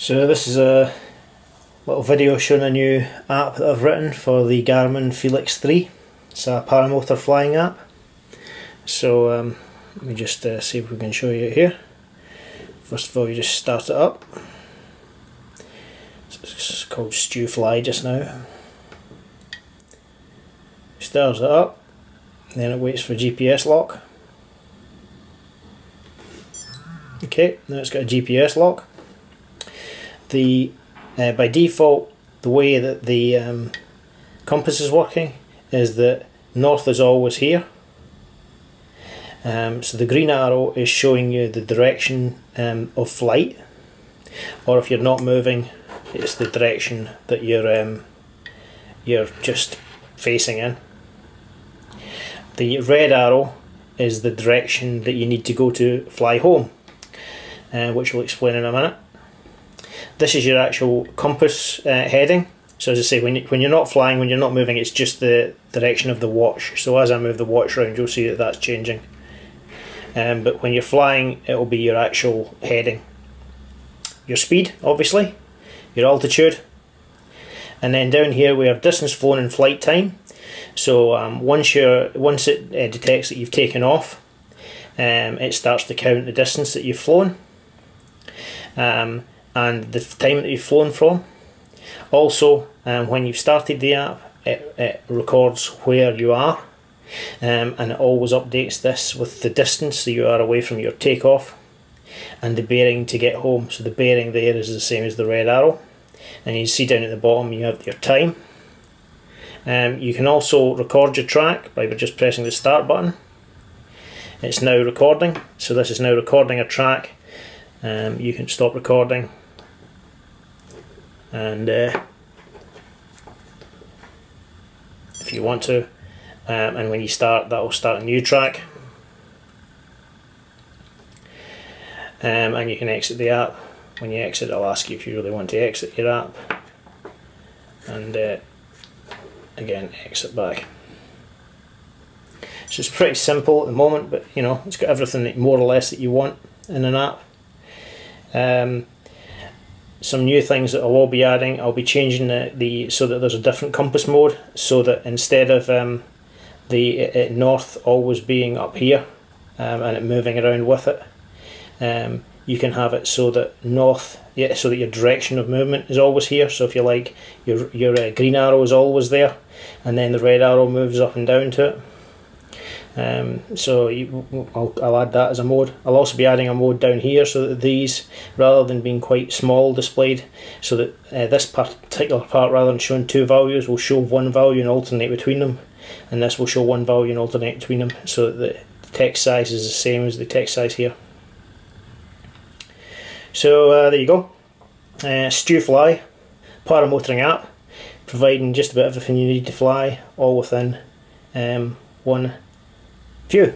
So this is a little video showing a new app that I've written for the Garmin Fenix 3. It's a paramotor flying app. So um, let me just uh, see if we can show you it here. First of all you just start it up. It's called StewFly just now. Starts it up, then it waits for GPS lock. Okay, now it's got a GPS lock the uh, by default the way that the um, compass is working is that north is always here. Um, so the green arrow is showing you the direction um, of flight. Or if you're not moving it's the direction that you're um, you're just facing in. The red arrow is the direction that you need to go to fly home uh, which we'll explain in a minute this is your actual compass uh, heading. So as I say, when, you, when you're not flying, when you're not moving, it's just the direction of the watch. So as I move the watch around, you'll see that that's changing. Um, but when you're flying, it will be your actual heading. Your speed, obviously, your altitude, and then down here we have distance flown and flight time. So um, once you once it uh, detects that you've taken off, um, it starts to count the distance that you've flown. Um, and the time that you've flown from. Also, um, when you've started the app, it, it records where you are um, and it always updates this with the distance that you are away from your takeoff and the bearing to get home. So the bearing there is the same as the red arrow. And you see down at the bottom you have your time. Um, you can also record your track by just pressing the start button. It's now recording, so this is now recording a track. Um, you can stop recording and uh, if you want to um, and when you start that will start a new track. Um, and you can exit the app. When you exit it'll ask you if you really want to exit your app. And uh, again exit back. So it's pretty simple at the moment but you know it's got everything that more or less that you want in an app. Um, some new things that I will be adding. I'll be changing the, the so that there's a different compass mode, so that instead of um, the it, north always being up here um, and it moving around with it, um, you can have it so that north, yeah, so that your direction of movement is always here. So if you like, your your uh, green arrow is always there, and then the red arrow moves up and down to it. Um, so you, I'll, I'll, add that as a mode. I'll also be adding a mode down here so that these, rather than being quite small displayed, so that uh, this particular part, rather than showing two values, will show one value and alternate between them. And this will show one value and alternate between them, so that the text size is the same as the text size here. So uh, there you go. Uh, StewFly, paramotoring app, providing just about everything you need to fly, all within um, one Phew.